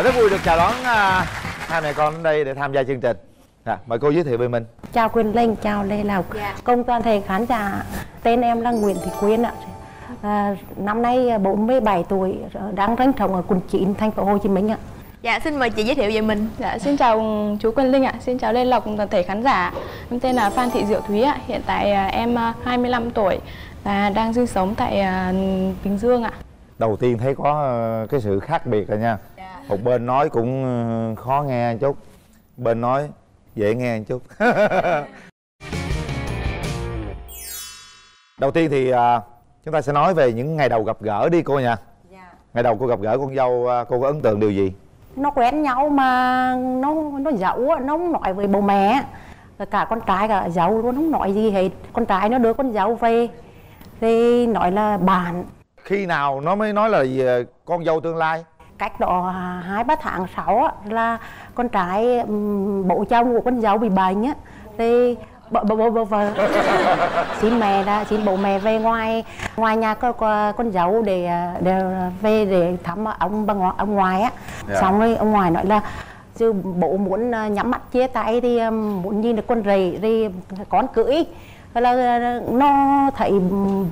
à, rất vui được chào đón à, hai mẹ con đến đây để tham gia chương trình. À, mời cô giới thiệu về mình. Chào Quyền Linh, chào Lê Lộc. Dạ. Cùng toàn thể khán giả Tên em là Nguyễn Thị Quyên ạ. À, Năm nay 47 tuổi Đang sinh sống ở quận 9, thành phố Hồ Chí Minh ạ. Dạ xin mời chị giới thiệu về mình. Dạ, xin chào chú Quỳnh Linh ạ, xin chào Lê Lộc toàn thể khán giả. Em tên là Phan Thị Diệu Thúy ạ, hiện tại à, em à, 25 tuổi và đang sinh sống tại à, Bình Dương ạ. Đầu tiên thấy có ờ, cái sự khác biệt rồi nha một bên nói cũng ờ, khó nghe chút bên nói dễ nghe chút. Đầu tiên thì à, chúng ta sẽ nói về những ngày đầu gặp gỡ đi cô nha. Ngày đầu cô gặp gỡ con dâu à, cô có ấn tượng điều gì? Nó quen nhau mà nó nó giấu á, nó không nói với bố mẹ. Rồi cả con trai cả giấu luôn không nói gì hết. Con trai nó đưa con dâu về Thì nói là bạn. Khi nào nó mới nói là ờ, con dâu tương lai cách đó hai ba tháng sau á, là con trai bố chồng của con dâu bị bệnh á. Thì bố bố bố, vợ xin mẹ đã xin bố mẹ về ngoài ngoài nhà con con dâu để để về để thăm ông bà ngoại ông ngoại á. Dạ. xong rồi ông ngoại nói là chứ bố muốn à, nhắm mắt chia tay thì à, muốn nhìn được con rể thì con cưới Thế là nó thấy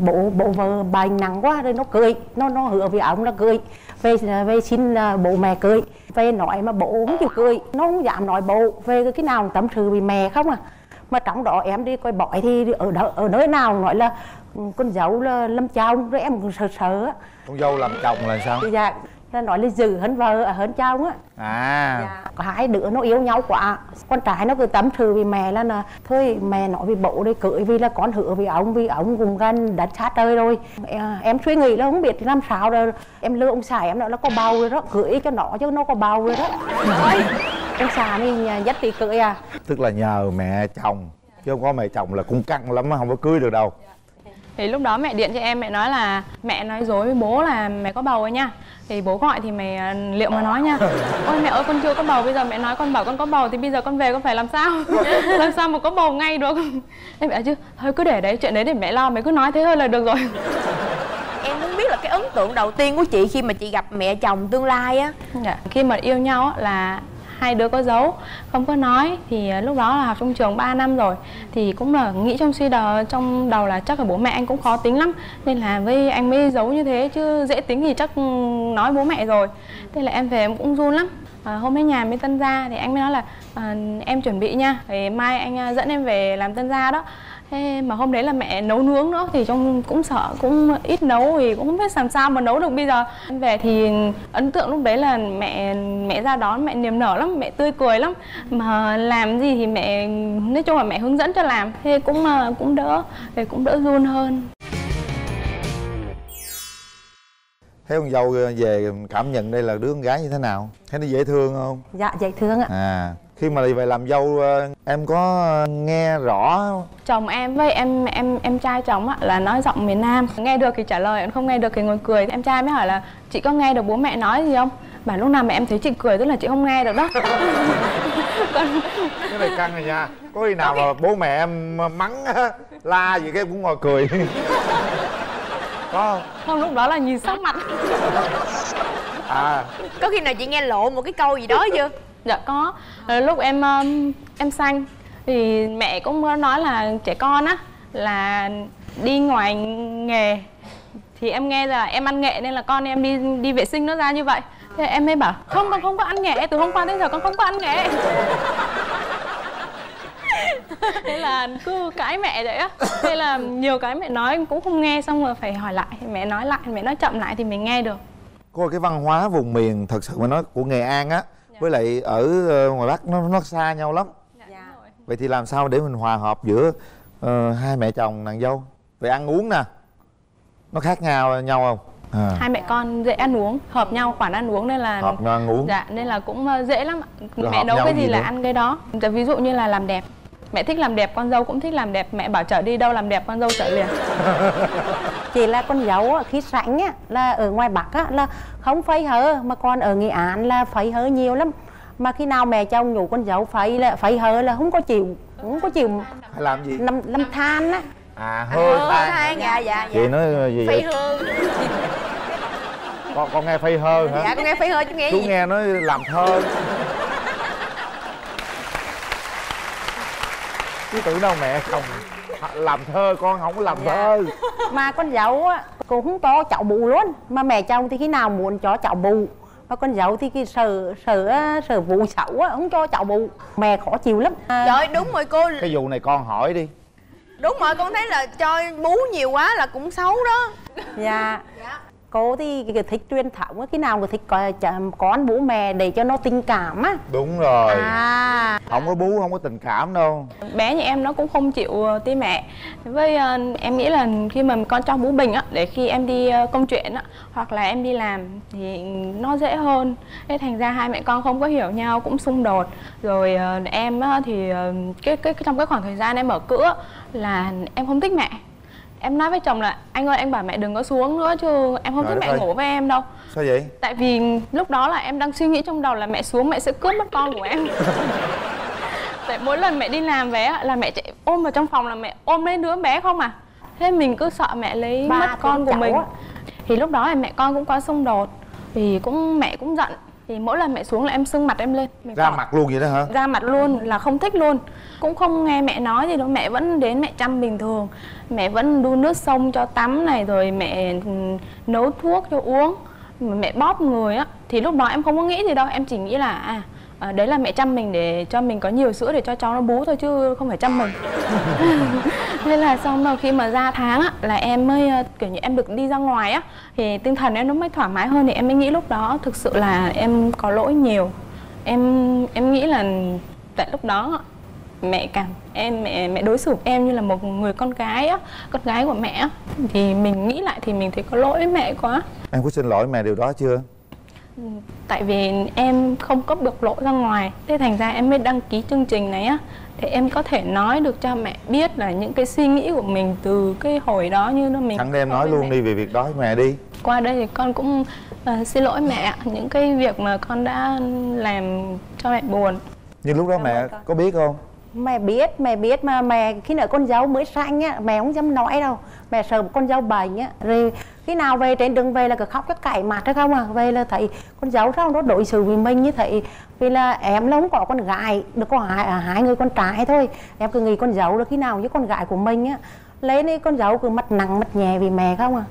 bố bố vợ bệnh nặng quá rồi nó cười. Nó nó hứa với ông là cười. Về về xin à, bố mẹ cười. Về nói mà bố không chịu cười. Nó không dám nói bố. Về cái nào tâm sự với mẹ không à. Mà trong đó em đi coi bói thì ở đó, ở nơi nào nói là ừ, con dâu là lâm chồng rồi em cũng sợ sợ á. Con dâu làm chồng là sao? Dạ là nói là dữ hơn vợ à, hơn chồng á. À. Có hai đứa nó yêu nhau quá. Con trai nó cứ tâm sự với mẹ là, là thôi mẹ nói với bố đi cưới vì là con hứa với ông vì ông cũng gần đất xa trời rồi. À, em suy nghĩ là không biết làm sao rồi. Em lừa ông xã em nói là có bầu rồi đó cưới cho nó chứ nó có bầu rồi đó. Ông xã mình à, dắt đi cưới à. Tức là nhờ mẹ chồng chứ không có mẹ chồng là cũng căng lắm không có cưới được đâu Thì lúc đó mẹ điện cho em, mẹ nói là mẹ nói dối với bố là mẹ có bầu rồi nha. Thì bố gọi thì mẹ à, liệu mà nói nha. Ôi mẹ ơi con chưa có bầu, bây giờ mẹ nói con bảo con có bầu thì bây giờ con về con phải làm sao? Làm sao mà có bầu ngay được? Em bảo chứ, thôi cứ để đấy, chuyện đấy để mẹ lo, mẹ cứ nói thế thôi là được rồi. Em muốn biết là cái ấn tượng đầu tiên của chị khi mà chị gặp mẹ chồng tương lai á? Dạ, khi mà yêu nhau á, là hai đứa có giấu không có nói thì ờ, lúc đó là học trong trường 3 năm rồi. Thì cũng là nghĩ trong suy đờ trong đầu là chắc là bố mẹ anh cũng khó tính lắm nên là với anh mới giấu như thế chứ dễ tính thì chắc nói bố mẹ rồi. Thế là em về em cũng run lắm. À, hôm ấy nhà mới tân gia thì anh mới nói là à, em chuẩn bị nha thì mai anh dẫn em về làm tân gia đó. Thế mà hôm đấy là mẹ nấu nướng nữa thì trong cũng sợ cũng ít nấu thì cũng không biết làm sao mà nấu được bây giờ. Em về thì ấn tượng lúc đấy là mẹ mẹ ra đón mẹ niềm nở lắm mẹ tươi cười lắm. Mà làm gì thì mẹ nói chung là mẹ hướng dẫn cho làm thế cũng ờ, cũng đỡ thì cũng đỡ run hơn. Thấy con dâu về cảm nhận đây là đứa con gái như thế nào? Thấy nó dễ thương không? Dạ dễ thương ạ. À khi mà về làm dâu ờ, em có nghe rõ chồng em với em em em trai chồng á là nói giọng miền Nam. Nghe được thì trả lời không nghe được thì ngồi cười. Em trai mới hỏi là chị có nghe được bố mẹ nói gì không? Bảo lúc nào mà em thấy chị cười tức là chị không nghe được đó. Còn cái này căng rồi nha. Có khi nào mà bố mẹ em mắng á, la gì cái em cũng ngồi cười. Có không? Không lúc đó là nhìn sắc mặt. À. Có khi nào chị nghe lộ một cái câu gì đó chưa dạ có. Ờ, lúc em em sanh thì mẹ cũng nói là trẻ con á, là đi ngoài nghề. Thì em nghe là em ăn nghệ nên là con em đi đi vệ sinh nó ra như vậy. Thế em mới bảo, không, con không có ăn nghệ, từ hôm qua đến giờ con không có ăn nghệ. Thế là cứ cãi mẹ vậy á. Thế là nhiều cái mẹ nói em cũng không nghe, xong rồi phải hỏi lại. Mẹ nói lại, mẹ nói chậm lại thì mình nghe được. Có cái văn hóa vùng miền thật sự mà nói của nghệ an á với lại ở ờ, ngoài bắc nó nó xa nhau lắm. Vậy thì làm sao để mình hòa hợp giữa ờ, hai mẹ chồng nàng dâu? Về ăn uống nè. Nó khác nhau nhau không? À, hai mẹ con dễ ăn uống hợp nhau khoản ăn uống nên là hợp nhau ăn uống. Dạ nên là cũng ờ, dễ lắm. Rồi mẹ nấu cái gì gì là nữa? ăn cái đó. Dạ, ví dụ như là làm đẹp mẹ thích làm đẹp con dâu cũng thích làm đẹp. Mẹ bảo chở đi đâu làm đẹp con dâu chở liền. Chị là con dâu á, khi sảnh á là ở ngoài bắc á là không phấy hớ mà còn ở nghệ an là phấy hớ nhiều lắm. Mà khi nào mẹ chồng nhủ con dâu phấy là phấy hớ là không có chịu không có chịu làm gì? Lâm lâm than á. À hơi Ờ, than. than dạ dạ dạ. Chị nói gì Phi vậy? hương con con nghe phây hơ hả? Dạ con nghe phây hơ chứ nghe chú gì? nghe nói làm thơ chú tưởng đâu mẹ không làm thơ con không có làm Dạ. thơ. Mà con dâu á cô không cho cháu bù luôn. Mà mẹ chồng thì khi nào muốn cho cháu bù? Mà con dâu thì cái sợ sợ sợ vụ xấu á không cho cháu bù. Mẹ khó chịu lắm. À, trời đúng rồi cô. Cái vụ này con hỏi đi. Đúng rồi con thấy là cho bú nhiều quá là cũng xấu đó. Dạ cô thì cái, cái thích truyền thống khi nào người thích có chả- con bố mẹ để cho nó tình cảm á. Đúng rồi. À. Không có bú không có tình cảm đâu. Bé nhà em nó cũng không chịu ờ, tí mẹ. Với ờ, em nghĩ là khi mà con cho bú bình á để khi em đi ờ, công chuyện á hoặc là em đi làm thì nó dễ hơn. Thế thành ra hai mẹ con không có hiểu nhau cũng xung đột. Rồi em á, thì cái, cái trong cái khoảng thời gian em ở cữ á, là em không thích mẹ em nói với chồng là anh ơi anh bảo mẹ đừng có xuống nữa chứ em không Trời thích mẹ ơi. ngủ với em đâu. Sao vậy? Tại vì lúc đó là em đang suy nghĩ trong đầu là mẹ xuống mẹ sẽ cướp mất con của em. Tại mỗi lần mẹ đi làm về á, là mẹ chạy ôm vào trong phòng là mẹ ôm lấy đứa bé không à? Thế mình cứ sợ mẹ lấy Ba mất con của mình. á. thì lúc đó là mẹ con cũng có xung đột. Thì cũng mẹ cũng giận thì mỗi lần mẹ xuống là em sưng mặt em lên. Mình ra tỏ- mặt luôn vậy đó hả? Ra mặt luôn là không thích luôn. Cũng không nghe mẹ nói gì đâu mẹ vẫn đến mẹ chăm bình thường. Mẹ vẫn đun nước sông cho tắm này rồi mẹ ừ, nấu thuốc cho uống. Mẹ bóp người á thì lúc đó em không có nghĩ gì đâu em chỉ nghĩ là à à, đấy là mẹ chăm mình để cho mình có nhiều sữa để cho cháu nó bú thôi chứ không phải chăm mình. Nên là xong rồi khi mà ra tháng á là em mới ờ, kiểu như em được đi ra ngoài á thì tinh thần em nó mới thoải mái hơn thì em mới nghĩ lúc đó thực sự là em có lỗi nhiều. Em em nghĩ là tại lúc đó mẹ cảm em mẹ mẹ đối xử với em như là một người con gái á con gái của mẹ á. Thì mình nghĩ lại thì mình thấy có lỗi với mẹ quá. Em có xin lỗi mẹ điều đó chưa? Tại vì em không có bộc lộ ra ngoài. Thế thành ra em mới đăng ký chương trình này á. Để em có thể nói được cho mẹ biết là những cái suy nghĩ của mình từ cái hồi đó như nó mình thẳng đem nói luôn mẹ. đi về việc đó với mẹ đi. Qua đây thì con cũng ờ, xin lỗi mẹ những cái việc mà con đã làm cho mẹ buồn. Nhưng lúc đó mẹ có biết không? Mẹ biết mẹ biết mà. Mẹ khi nào con dâu mới sanh á mẹ không dám nói đâu. Mẹ sợ con dâu bệnh á. Rồi khi nào về trên đường về là cứ khóc cái cải mặt đó không à. Về là thấy con dâu sao nó đối xử với mình như thế. Vì là em là không có con gái được có hai, à, hai người con trai thôi. Em cứ nghĩ con dâu là khi nào với con gái của mình á. Lấy đi con dâu cứ mặt nặng mặt nhẹ vì mẹ không à.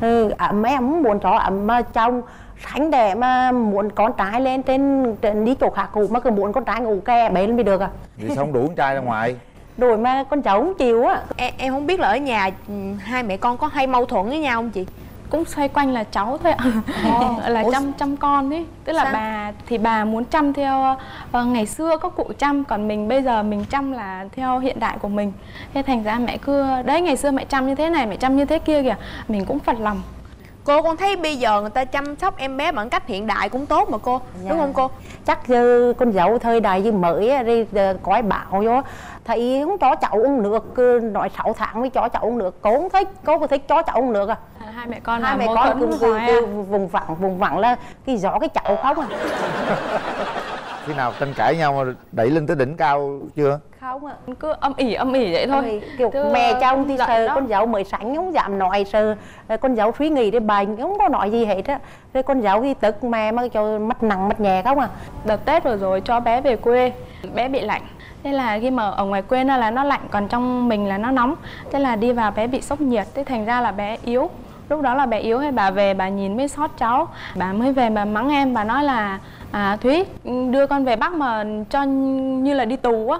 Ừ, ẩm em không muốn cho mà chồng sánh để mà muốn con trai lên trên, trên đi chỗ khác ngủ mà cứ muốn con trai ngủ kè lên mới được à. Vì sao không đủ con trai ra ngoài? Rồi mà con cháu không chịu á. Em, em không biết là ở nhà ừ, hai mẹ con có hay mâu thuẫn với nhau không chị cũng xoay quanh là cháu thôi ạ. Là Ủa, chăm chăm con ấy. Tức là sao? bà thì bà muốn chăm theo ờ, ngày xưa các cụ chăm còn mình bây giờ mình chăm là theo hiện đại của mình. Thế thành ra mẹ cứ đấy ngày xưa mẹ chăm như thế này mẹ chăm như thế kia kìa. Mình cũng phật lòng. Cô con thấy bây giờ người ta chăm sóc em bé bằng cách hiện đại cũng tốt mà cô Dạ. đúng không cô? Chắc giờ con dâu thời đại gì mới đi ờ, coi bảo vô thấy không cho cháu uống nước cứ nói 6 tháng mới cho cháu uống nước. Cô không thích cô có thích cho cháu uống nước à? Hai mẹ con hai mẹ con cứ, cứ, cứ à. vùng vẳng vùng vẳng là cái gió cái cháu không à? Khi nào tranh cãi nhau mà đẩy lên tới đỉnh cao chưa? Không à cứ âm ỉ âm ỉ vậy thôi. Thôi, kiểu Chứ, mẹ chồng thì sợ con dâu mới sánh không dám nói sợ con dâu suy nghĩ để bệnh không có nói gì hết á. Rồi con dâu thì tức mẹ mà cho mắt nặng mắt nhẹ không à? Đợt Tết vừa rồi cho bé về quê bé bị lạnh thế là khi mà ở ngoài quê nó là nó lạnh còn trong mình là nó nóng. Thế là đi vào bé bị sốc nhiệt. Thế thành ra là bé yếu. Lúc đó là bé yếu hay bà về bà nhìn mới sót cháu. Bà mới về bà mắng em bà nói là à, thúy đưa con về bắc mà cho như là đi tù á.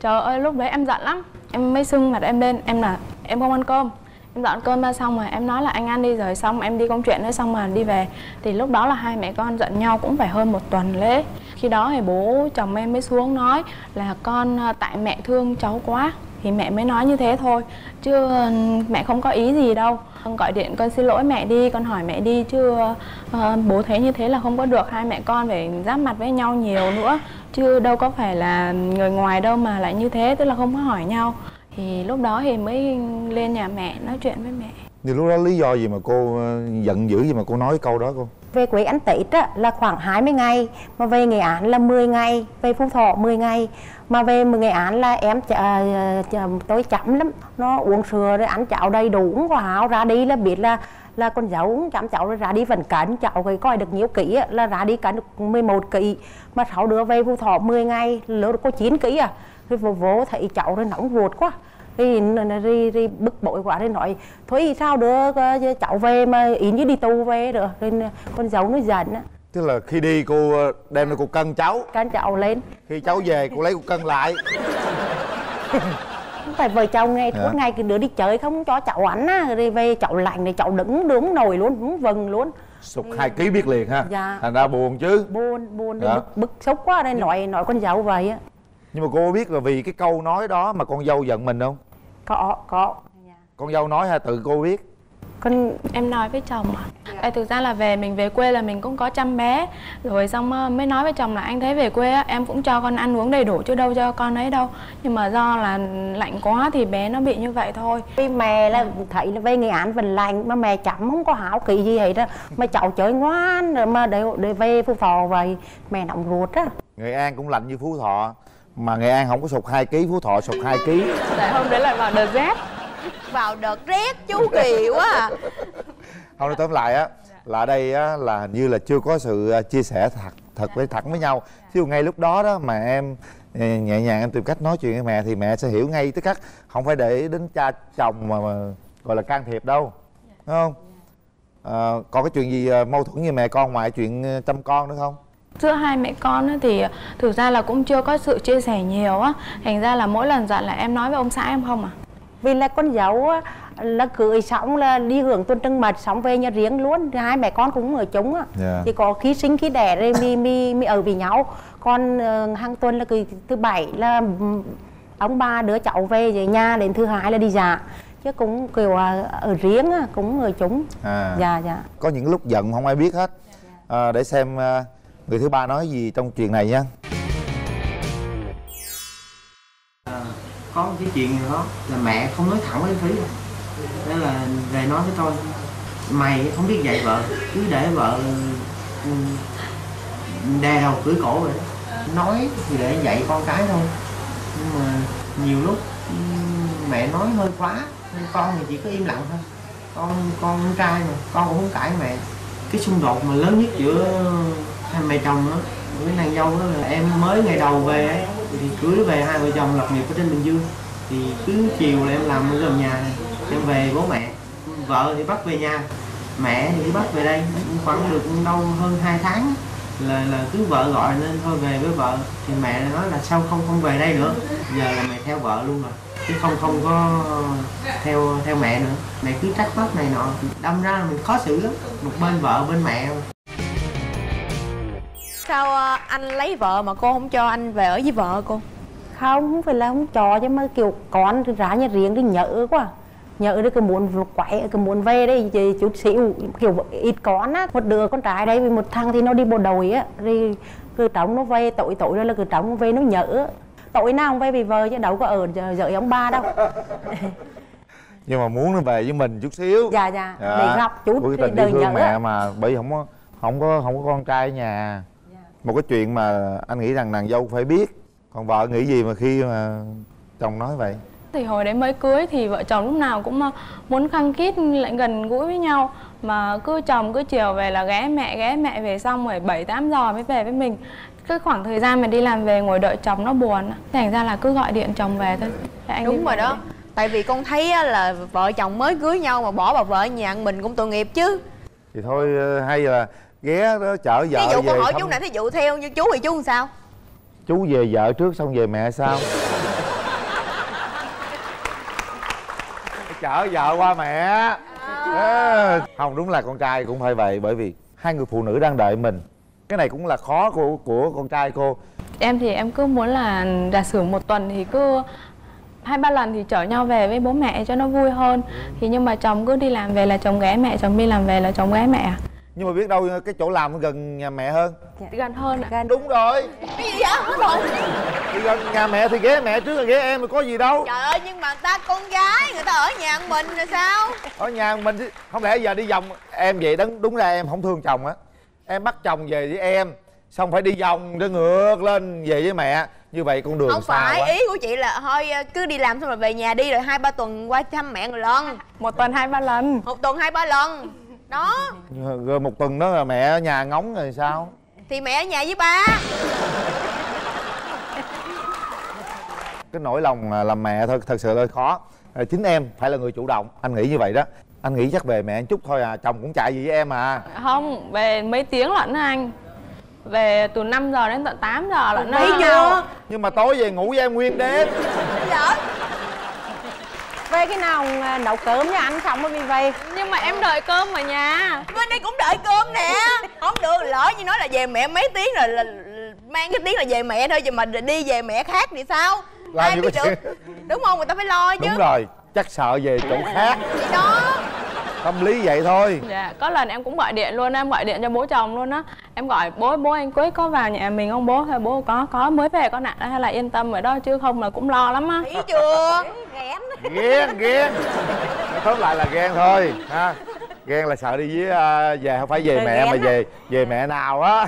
Trời ơi lúc đấy em giận lắm. Em mới sưng mặt em lên. Em là em không ăn cơm. Em dọn cơm ra xong rồi em nói là anh ăn đi rồi xong em đi công chuyện nữa xong mà đi về. Thì lúc đó là hai mẹ con giận nhau cũng phải hơn một tuần lễ khi đó thì bố chồng em mới xuống nói là con à, tại mẹ thương cháu quá. Thì mẹ mới nói như thế thôi chứ mẹ không có ý gì đâu. Con gọi điện con xin lỗi mẹ đi con hỏi mẹ đi chứ uh, bố thấy như thế là không có được. Hai mẹ con phải giáp mặt với nhau nhiều nữa chứ đâu có phải là người ngoài đâu mà lại như thế tức là không có hỏi nhau. Thì lúc đó thì mới lên nhà mẹ nói chuyện với mẹ thì lúc đó lý do gì mà cô ờ, giận dữ gì mà cô nói câu đó cô? Về quê ăn Tết á, là khoảng 20 ngày mà về Nghệ án là 10 ngày về Phú Thọ 10 ngày. Mà về Nghệ án là em ch- à, ờ, ch- tôi chậm lắm nó uống sữa rồi ăn cháo đầy đủ uống có háo ra đi là biết là là con cháu uống chăm cháu ra đi vẫn cắn cháu cái coi được nhiều kỹ là ra đi cắn được 11 kỹ mà sáu đứa về phú thọ 10 ngày lớn có 9 kỹ à thì vô vô thấy cháu nó nóng ruột quá thì đi, đi bức bội quá thì nói thôi sao được cháu về mà ý như đi tù về được nên con dâu nó giận á. Tức là khi đi cô đem ra cô cân cháu. Cân cháu lên. Khi cháu về cô lấy cô cân lại. Không phải vợ chồng ngày suốt dạ. ngày cái đứa đi chơi không cho cháu ăn á rồi về cháu lạnh thì cháu đứng đứng nồi luôn đứng vần luôn. Sụt hai ký biết liền ha. Dạ. Thành ra buồn chứ. Buồn buồn dạ. bực, bực xúc quá nên nói nói con dâu vậy á nhưng mà cô biết là vì cái câu nói đó mà con dâu giận mình không? Có có. Con dâu nói hay tự cô biết? Con em nói với chồng à dạ. thực ra là về mình về quê là mình cũng có chăm bé. Rồi xong ờ, mới nói với chồng là anh thấy về quê á em cũng cho con ăn uống đầy đủ chứ đâu cho con ấy đâu. Nhưng mà do là lạnh quá thì bé nó bị như vậy thôi. Vì mẹ là thấy là về nghệ án vẫn lạnh mà mẹ chấm không có hảo kỳ gì hết đó mà cháu chơi ngoan rồi mà để, để về phú thọ vậy mẹ nọng ruột á. Nghệ an cũng lạnh như phú thọ mà nghệ an không có sụt 2 kg phú thọ sụt 2 kg tại hôm đấy là vào đợt rét vào đợt rét chú kỳ quá à. Không nói tóm lại á là ở đây á là như là chưa có sự à, chia sẻ thật thật với thẳng với nhau. Dụ ngay lúc đó đó mà em à, nhẹ nhàng em tìm cách nói chuyện với mẹ thì mẹ sẽ hiểu ngay tức khắc. Không phải để đến cha chồng mà, mà gọi là can thiệp đâu đúng không? À, còn cái chuyện gì à, mâu thuẫn với mẹ con ngoài chuyện chăm con nữa không giữa hai mẹ con thì thực ra là cũng chưa có sự chia sẻ nhiều á. Thành ra là mỗi lần giận là em nói với ông xã em không à? Vì là con dâu là cưới xong là đi hưởng tuần trăng mật xong về nhà riêng luôn. Hai mẹ con cũng ở chung á. Yeah. Dạ. thì có khi sinh khi đẻ rồi mi mi mi ở với nhau. Còn uh, hàng tuần là cứ thứ bảy là ông ba đứa cháu về về nhà đến thứ hai là đi dạ. Chứ cũng kiểu ở riêng á cũng ở chúng à. dạ dạ. Có những lúc giận không ai biết hết. À, để xem uh, người thứ ba nói gì trong chuyện này nha? Ờ, có một cái chuyện gì đó là mẹ không nói thẳng với phí đó à? là về nói với tôi, mày không biết dạy vợ, cứ để vợ ừ, đè đầu cưỡi cổ vậy nói thì để dạy con cái thôi, nhưng mà nhiều lúc ừ, mẹ nói hơi quá, nên con thì chỉ có im lặng thôi. Con con trai mà, con cũng không cãi mẹ. Cái xung đột mà lớn nhất giữa hai mẹ chồng đó với nàng dâu đó là em mới ngày đầu về ấy, thì cưới về hai vợ chồng lập nghiệp ở trên bình dương. Thì cứ chiều là em làm ở gần nhà này, em về bố mẹ, vợ thì bắt về nhà, mẹ thì bắt về đây khoảng được đâu hơn 2 tháng là là cứ vợ gọi nên thôi, về với vợ. Thì mẹ nói là sao không không về đây nữa, giờ là mẹ theo vợ luôn rồi, chứ không không có theo theo mẹ nữa. Mẹ cứ trách móc này nọ, đâm ra là mình khó xử lắm, một bên vợ bên mẹ sao ờ, anh lấy vợ mà cô không cho anh về ở với vợ cô? Không không phải là không cho chứ mà kiểu con thì ra nhà riêng thì nhớ quá. Nhớ đi cái muốn quậy cái muốn về đây thì chút xíu kiểu ít con á. Một đứa con trai đây vì một thằng thì nó đi bộ đội á. Thì cứ trống nó về tội tội đó là cứ trống nó về nó nhớ tội nào không về vì vợ chứ đâu có ở vợ ông ba đâu. Nhưng mà muốn nó về với mình chút xíu. Dạ dạ, dạ. để gặp chút thì đời nhớ mẹ mà bởi không có không có không có con trai ở nhà một cái chuyện mà anh nghĩ rằng nàng dâu phải biết. Còn vợ nghĩ gì mà khi mà chồng nói vậy? Thì hồi đấy mới cưới thì vợ chồng lúc nào cũng ờ, muốn khăng khít lại gần gũi với nhau. Mà cứ chồng cứ chiều về là ghé mẹ ghé mẹ về xong rồi bảy tám giờ mới về với mình. Cái khoảng thời gian mình đi làm về ngồi đợi chồng nó buồn thành ra là cứ gọi điện chồng về thôi. Anh đúng rồi đó. tại vì con thấy là vợ chồng mới cưới nhau mà bỏ bà vợ nhà mình cũng tội nghiệp chứ thì thôi ờ, hay là ghé đó chở vợ ví dụ con hỏi thăm... chú này thí dụ theo như chú thì chú làm sao? Chú về vợ trước xong về mẹ sao chở vợ qua mẹ. À. không đúng là con trai cũng phải vậy bởi vì hai người phụ nữ đang đợi mình. Cái này cũng là khó của của con trai cô. Em thì em cứ muốn là giả sử một tuần thì cứ hai ba lần thì chở nhau về với bố mẹ cho nó vui hơn. Thì nhưng mà chồng cứ đi làm về là chồng ghé mẹ chồng đi làm về là chồng ghé mẹ nhưng mà biết đâu cái chỗ làm gần nhà mẹ hơn. Dạ. gần hơn à. đúng rồi. Cái gì vậy rồi. Thì gần nhà mẹ thì ghé mẹ trước là ghé em thì có gì đâu. Trời ơi nhưng mà ta con gái người ta ở nhà mình rồi sao? Ở nhà mình không lẽ giờ đi vòng em vậy đúng đúng ra em không thương chồng á. Em bắt chồng về với em xong phải đi vòng cho ngược lên về với mẹ như vậy con đường không xa phải quá. ý của chị là thôi ờ, cứ đi làm xong rồi về nhà đi rồi hai ba tuần qua thăm mẹ một lần. Một tuần hai ba lần. Một tuần hai ba lần. Đó. Rồi một tuần đó là mẹ ở nhà ngóng rồi sao? Thì mẹ ở nhà với ba. Cái nỗi lòng làm mẹ thôi thật sự là khó. Chính em phải là người chủ động. Anh nghĩ như vậy đó. Anh nghĩ chắc về mẹ một chút thôi à chồng cũng chạy gì với em à? Không về mấy tiếng lận anh về từ 5 giờ đến tận 8 giờ lận thấy chưa nhưng mà tối về ngủ với em nguyên đêm. Giỡn về cái nào à, nấu cơm cho ăn xong mới về. Nhưng mà em đợi cơm ở nhà bên đây cũng đợi cơm nè. Không được lỡ như nói là về mẹ mấy tiếng rồi là mang cái tiếng là về mẹ thôi chứ mà đi về mẹ khác thì sao? Làm gì có chuyện đúng không? Người ta phải lo chứ. Đúng rồi chắc sợ về chỗ khác. thì đó tâm lý vậy thôi. Dạ có lần em cũng gọi điện luôn em gọi điện cho bố chồng luôn á. Em gọi bố bố anh quế có vào nhà mình không bố? Hay bố có có mới về con ạ? Hay là yên tâm ở đó chứ không là cũng lo lắm á. Thấy chưa? Ghen ghen ghen tóm lại là ghen thôi ha. Ghen là sợ đi với uh, về không phải về mẹ mà về về mẹ nào á.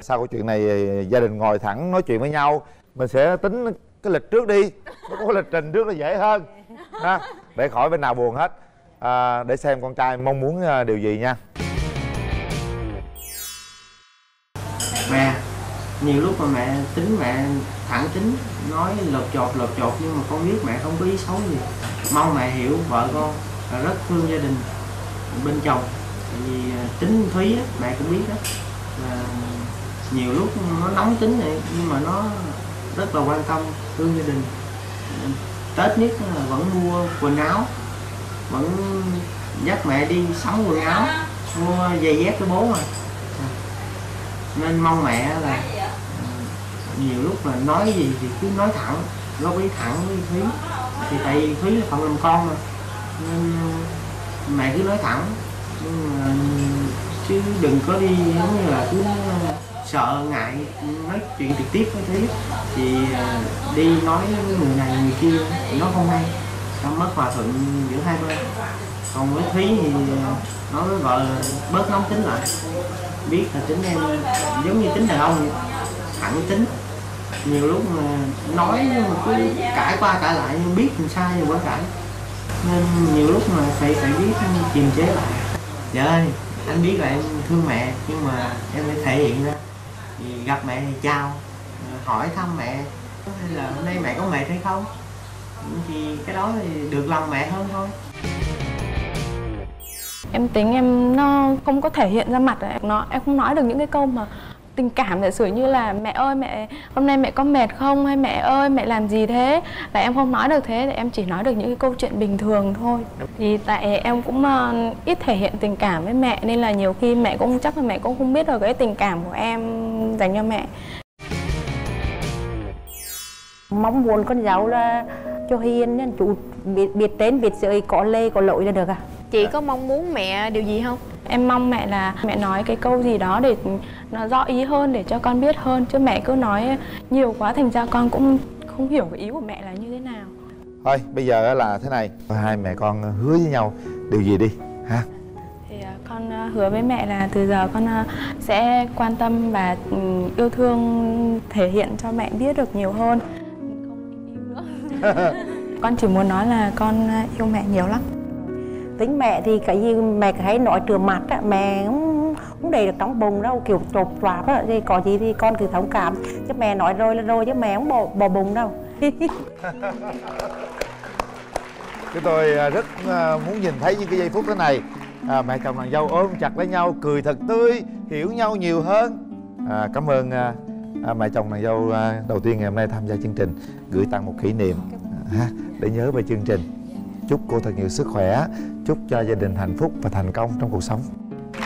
Sau câu chuyện này gia đình ngồi thẳng nói chuyện với nhau mình sẽ tính cái lịch trước đi. Nó có lịch trình trước là dễ hơn ha. Để khỏi bên nào buồn hết à, để xem con trai mong muốn à, điều gì nha. Mẹ nhiều lúc mà mẹ tính mẹ thẳng tính nói lột chột lột chột nhưng mà con biết mẹ không có ý xấu gì. Mong mẹ hiểu vợ con là rất thương gia đình bên chồng. Tại vì à, tính thúy á, mẹ cũng biết đó. Là nhiều lúc nó nóng tính này nhưng mà nó rất là quan tâm thương gia đình. Tết nhất là vẫn mua quần áo vẫn dắt mẹ đi sắm quần áo. Mua giày dép cho bố mà. Nên mong mẹ là à, nhiều lúc là nói gì thì cứ nói thẳng góp ý thẳng với thúy. Thì tại vì thúy là phận làm con mà. Nên mẹ cứ nói thẳng. Nhưng mà, chứ đừng có đi giống như là cứ sợ ngại nói chuyện trực tiếp với thúy. Thì đi nói với người này người kia thì nó không hay nó mất hòa thuận giữa hai bên. Còn với thúy thì nói với vợ là bớt nóng tính lại. Biết là tính em giống như tính đàn ông vậy, thẳng tính. Nhiều lúc mà nói nhưng mà cứ cãi qua cãi lại nhưng biết mình sai rồi vẫn cãi. Nên nhiều lúc mà phải phải biết kiềm chế lại. Dạ ơi, anh biết là em thương mẹ nhưng mà em phải thể hiện ra. Thì gặp mẹ thì chào, hỏi thăm mẹ. Hay là hôm nay mẹ có mệt hay không? Thì cái đó thì được lòng mẹ hơn thôi. Em tính em nó không có thể hiện ra mặt ấy. nó em không nói được những cái câu mà tình cảm giả sử như là mẹ ơi mẹ hôm nay mẹ có mệt không? Hay mẹ ơi mẹ làm gì thế? Là em không nói được thế thì em chỉ nói được những cái câu chuyện bình thường thôi. Thì tại em cũng uh, ít thể hiện tình cảm với mẹ nên là nhiều khi mẹ cũng chắc là mẹ cũng không biết được cái tình cảm của em dành cho mẹ mong muốn con dâu là cho hiền chủ biết biết tên biết sự có lê có lỗi là được à. Chị có mong muốn mẹ điều gì không? Em mong mẹ là mẹ nói cái câu gì đó để nó rõ ý hơn để cho con biết hơn. Chứ mẹ cứ nói nhiều quá thành ra con cũng không hiểu cái ý của mẹ là như thế nào. Thôi bây giờ là thế này. Hai mẹ con hứa với nhau điều gì đi ha. Thì à, con à, hứa với mẹ là từ giờ con à, sẽ quan tâm và ừ, yêu thương thể hiện cho mẹ biết được nhiều hơn con chỉ muốn nói là con yêu mẹ nhiều lắm. Tính mẹ thì cái gì mẹ hay nói trường mặt á mẹ không, không để được trong bụng đâu kiểu trột toạp á thì có gì thì con cứ thông cảm. Chứ mẹ nói rồi là rồi chứ mẹ không bỏ, bỏ bụng đâu. Chúng tôi rất muốn nhìn thấy những cái giây phút thế này. À, mẹ chồng nàng dâu ôm chặt lấy nhau cười thật tươi hiểu nhau nhiều hơn. À, cảm ơn à, mẹ chồng nàng dâu à, đầu tiên ngày hôm nay tham gia chương trình gửi tặng một kỷ niệm à, để nhớ về chương trình. Chúc cô thật nhiều sức khỏe chúc cho gia đình hạnh phúc và thành công trong cuộc sống.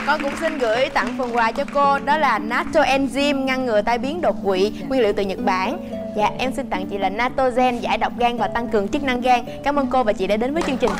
Con cũng xin gửi tặng phần quà cho cô đó là natto enzyme ngăn ngừa tai biến đột quỵ nguyên liệu từ nhật bản. Dạ em xin tặng chị là natto gen giải độc gan và tăng cường chức năng gan. Cảm ơn cô và chị đã đến với chương trình.